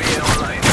Enemy online.